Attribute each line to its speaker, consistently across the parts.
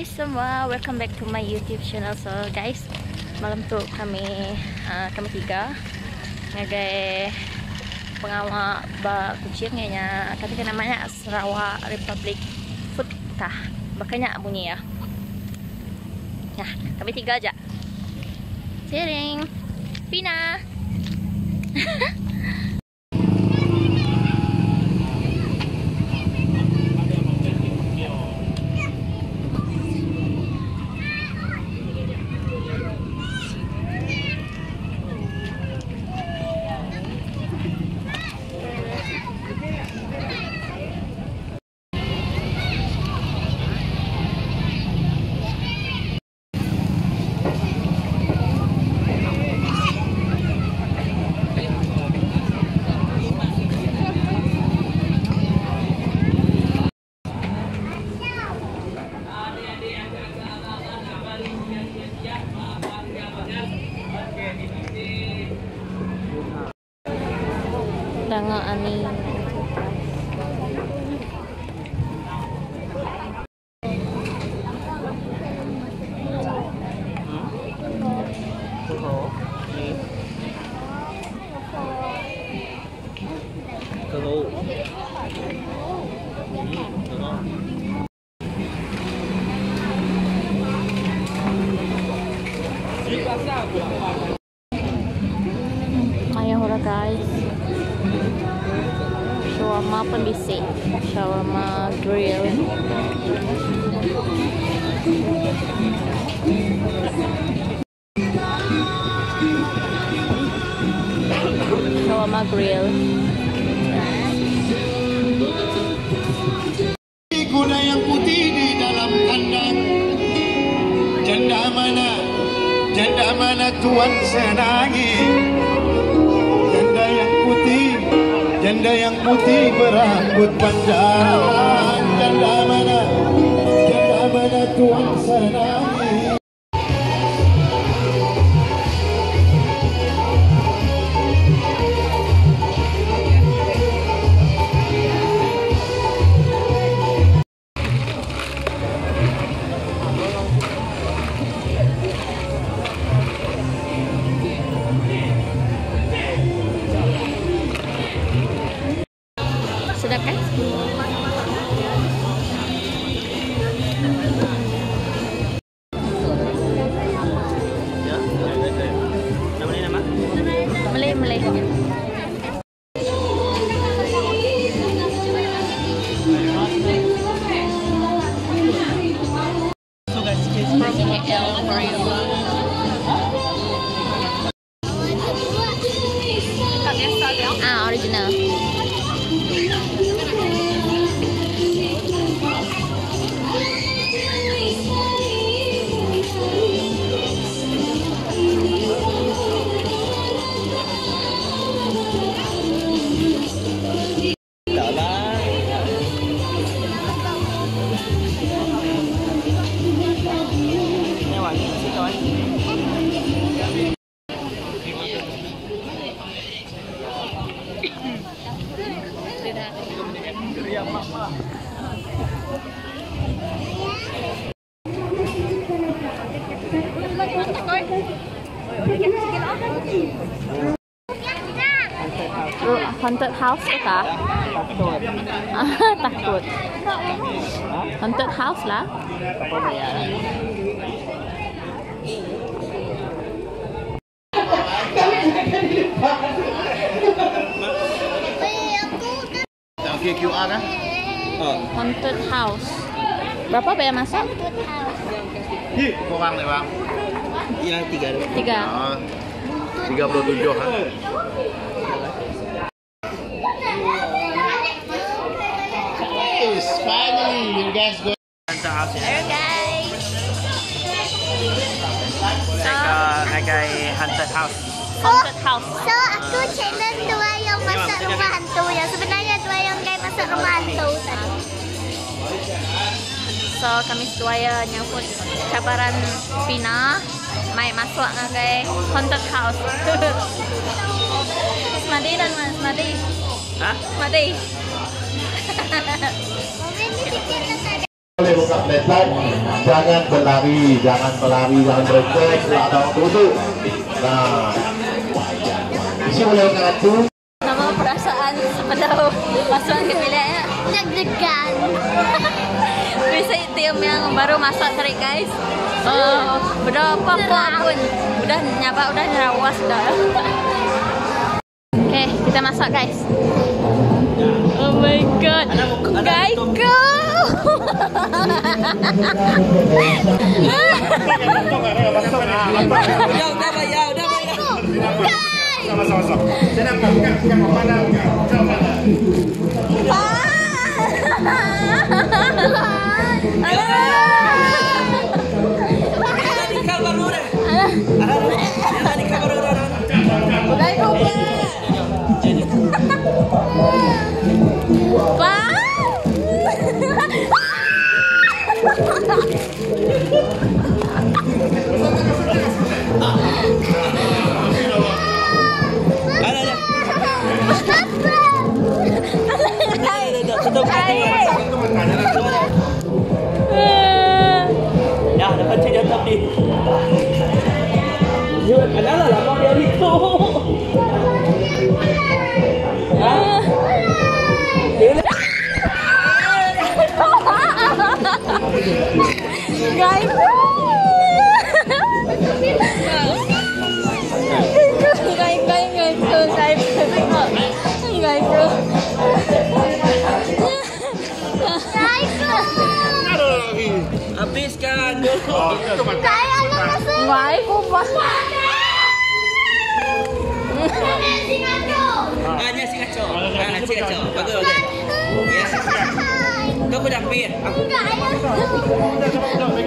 Speaker 1: guys semua, welcome back to my YouTube channel. So guys, malam tu kami uh, kami tiga ngagai pengawal ba kucing nya tapi namanya Sarawak Republic Food tah. Makanya bunyi ya. Ya, kami tiga aja. Sharing. Pina. đang ở anh đi Thank you. Grill. Shawarma grill.
Speaker 2: Kuda yang putih di dalam kandang Janda mana, janda mana tuan senangi Janda yang putih, janda yang putih berambut panjang Janda mana, janda
Speaker 1: Haunted house ke tak?
Speaker 3: Takut.
Speaker 1: Takut.
Speaker 3: Ha?
Speaker 1: Haunted house lah.
Speaker 3: Apa dia?
Speaker 2: Okey QR kan?
Speaker 3: Oh.
Speaker 1: Haunted house. Berapa bayar masuk?
Speaker 2: Hi, korang ni bang
Speaker 3: Yang tiga tu.
Speaker 1: Tiga.
Speaker 2: Ah, 37 ha? Finally you guys go
Speaker 3: ya.
Speaker 1: Hello guys.
Speaker 3: Naga, naga haunted house.
Speaker 1: Haunted house.
Speaker 4: So, aku channel dua yang masak rumah hantu yang sebenarnya dua yang guys masak rumah hantu tadi.
Speaker 1: So kami seduaya nyambut cabaran Pina mai masuk ngagai haunted house. Semadi dan mas, semadi.
Speaker 3: Hah?
Speaker 2: Boleh buka flashlight, jangan berlari, jangan berlari, jangan berhenti, ada orang duduk. Nah, isi boleh buka kartu.
Speaker 1: Nama perasaan sepedau masuk ke biliknya.
Speaker 4: Deg-degan.
Speaker 1: Tim yang baru masuk tadi guys. Uh, udah apa pun. Udah nyapa, udah nyerawas dah. Oke, kita masak guys. Oh my god. Guys, go!
Speaker 3: Ya,
Speaker 1: Guys. Guys, guys, guys, so saya tengok. Guys, so.
Speaker 3: Habiskan.
Speaker 4: Saya nak masuk.
Speaker 1: Why? Kupas.
Speaker 3: Hanya si kacau. Ah, si kacau. Bagus, bagus. Ya. Kau pun dah pin. Aku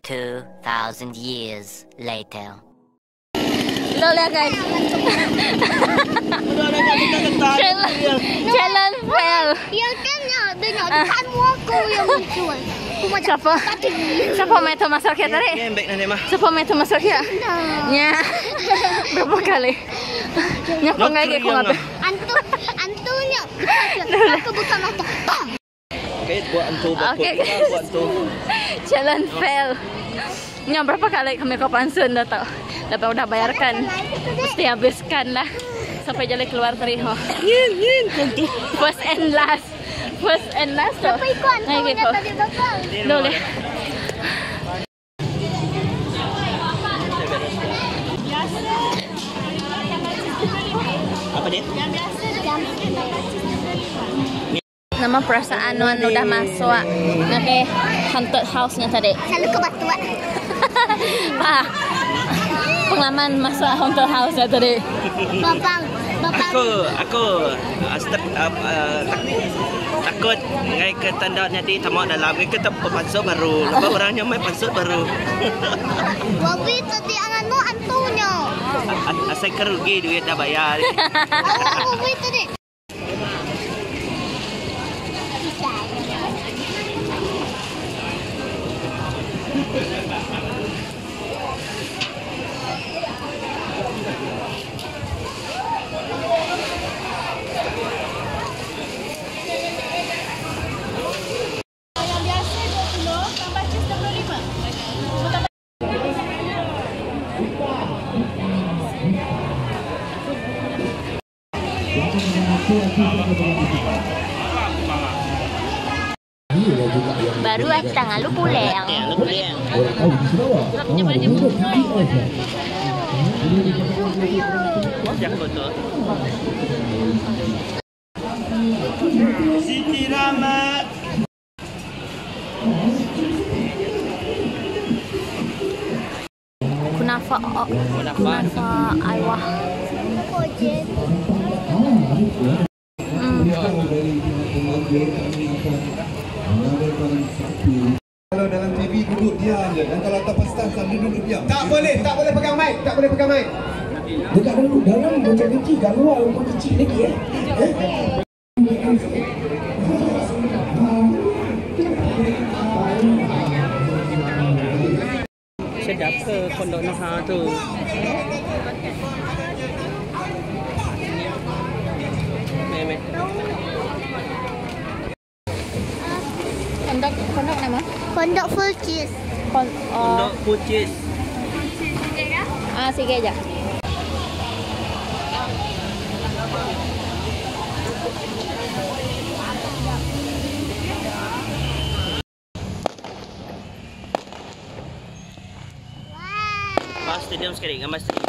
Speaker 5: 2,000 years later.
Speaker 1: Lo lihat guys.
Speaker 3: dah dah kita ketat.
Speaker 1: Challenge, challenge fail.
Speaker 4: Ya kan ya, dengar depan muka yang muncul. Aku macam
Speaker 1: Siapa? Siapa main tu masuk kita tadi?
Speaker 3: Yang baik nanti mah.
Speaker 1: Siapa main tu masuk kita?
Speaker 4: Nah.
Speaker 1: Nya. Berapa kali? Nya
Speaker 3: Nak
Speaker 1: pengai ke
Speaker 3: kriang
Speaker 1: kau
Speaker 3: lah.
Speaker 4: Antu, antunya. Aku buka mata.
Speaker 3: Okay, buat antu buat
Speaker 1: Okay.
Speaker 3: Buat antu.
Speaker 1: Challenge fail. Nya berapa kali kami kau pansun dah tau. Lepas udah bayarkan. Mesti habiskan lah. Sampai jalan keluar tadi. Oh.
Speaker 3: Yin, yin.
Speaker 1: First and last. First and last. tu.
Speaker 4: Apa ikut
Speaker 1: kau?
Speaker 4: tadi bapak?
Speaker 1: Lihat.
Speaker 3: Apa dia?
Speaker 1: Nama perasaan Nuan udah masuk Oke, haunted house-nya tadi.
Speaker 4: Selalu ke batu.
Speaker 1: Ah, pengalaman masuk haunted house-nya tadi.
Speaker 4: Bapak, bapak.
Speaker 3: Aku, aku uh, stak, uh, uh, tak, takut ngai ke tanda nanti tamak dalam ngai ke tempat pansut baru. Lepas orangnya main pansut baru.
Speaker 4: Wabi tadi anganmu antunya.
Speaker 3: Asal kerugi duit dah bayar.
Speaker 4: Oh, wabi tadi.
Speaker 1: Baru aja tangan lu pulang.
Speaker 3: Siti Rahmat.
Speaker 1: Kunafa, oh, kunafa ayah.
Speaker 6: Kalau dalam TV duduk diam je dan kalau atas staff sambil duduk diam. Tak boleh, tak boleh pegang mic, tak boleh pegang mic.
Speaker 7: Dekat dalam dalam macam kecil, kat luar pun kecil lagi eh. eh?
Speaker 3: Sedap ke pondok Noha tu?
Speaker 1: Kon oh,
Speaker 3: Untuk pucis.
Speaker 1: ah aja.
Speaker 4: Wow.
Speaker 3: Pas stadium sekali, gambar stadium.